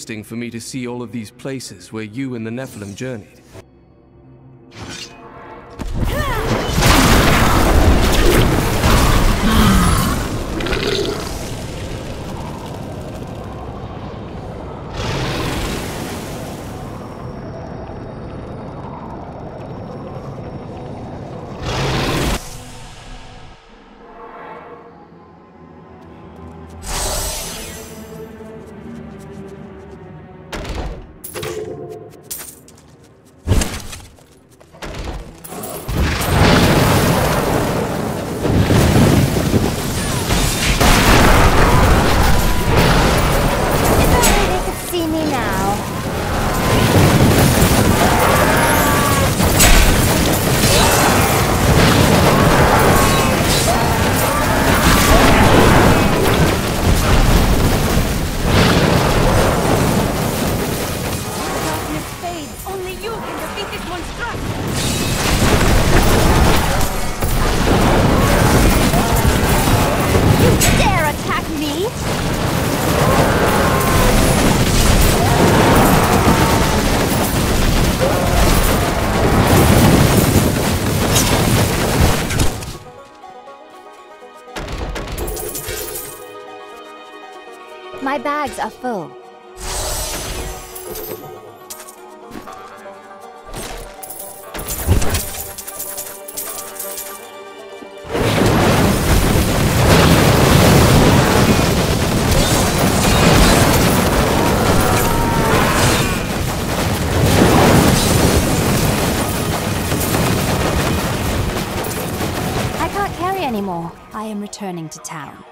interesting for me to see all of these places where you and the Nephilim journeyed. My bags are full. I can't carry anymore. I am returning to town.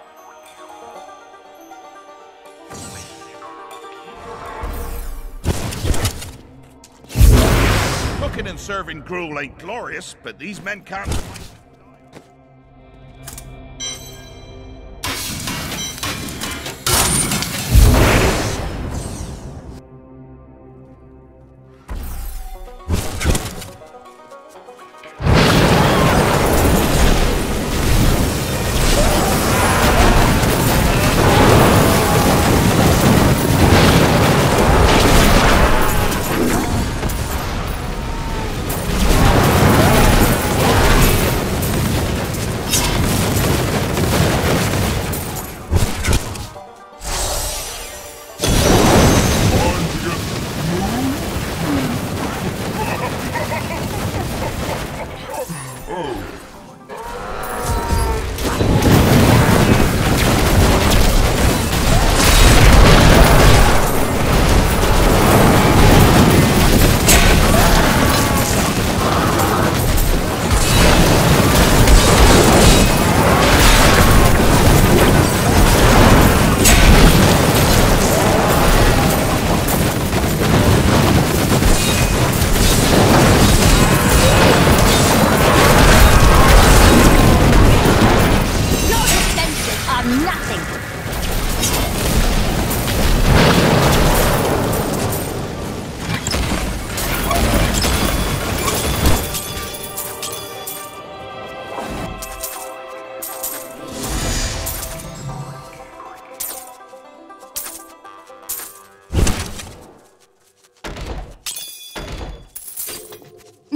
Serving gruel ain't glorious, but these men can't.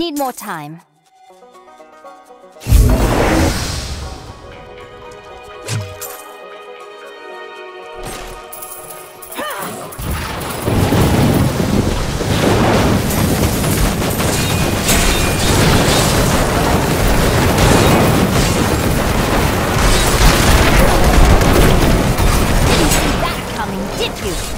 Need more time. You?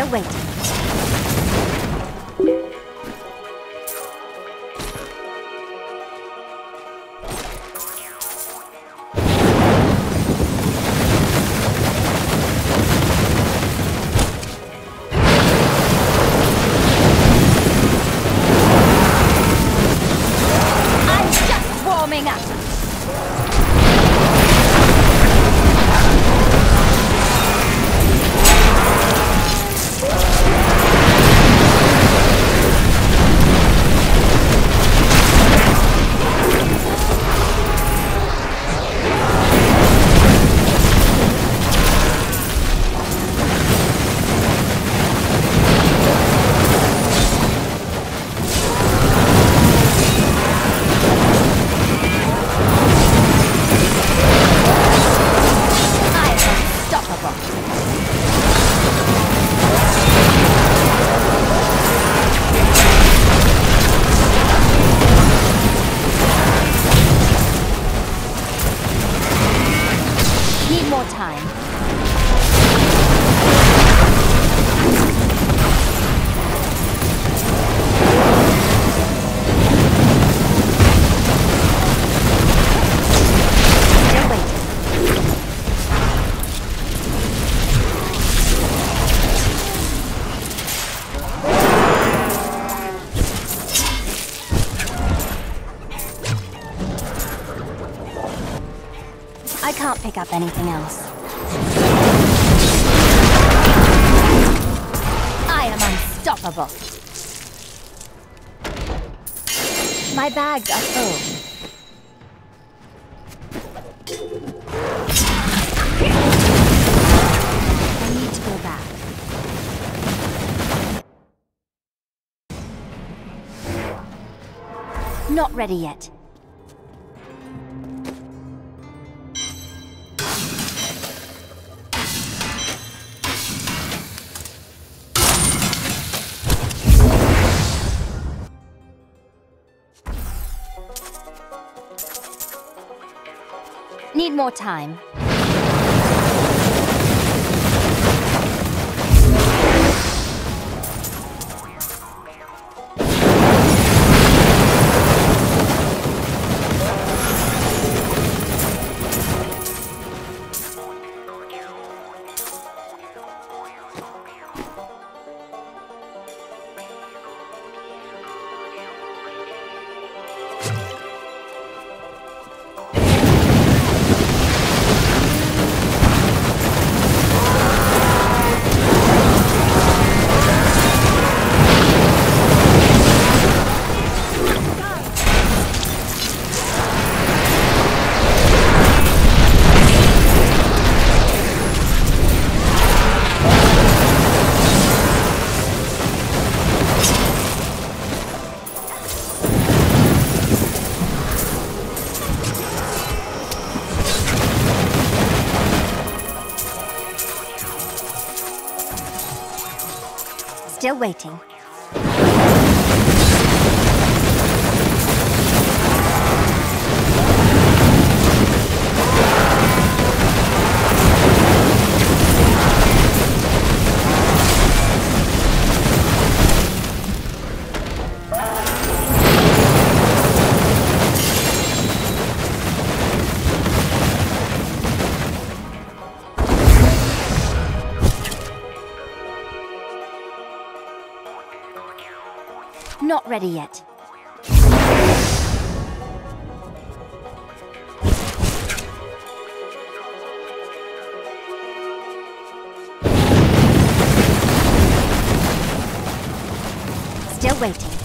Still waiting. Pick up anything else. I am unstoppable. My bags are full. Not ready yet. More time. Still waiting. Ready yet. Still waiting.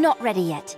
Not ready yet.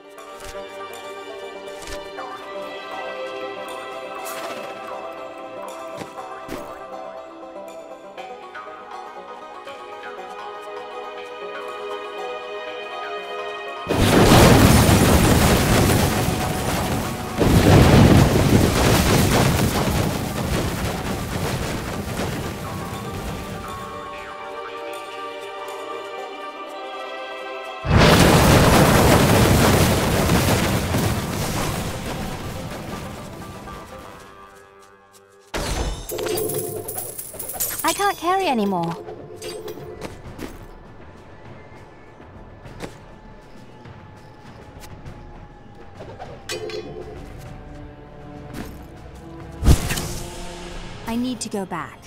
Carry anymore. I need to go back.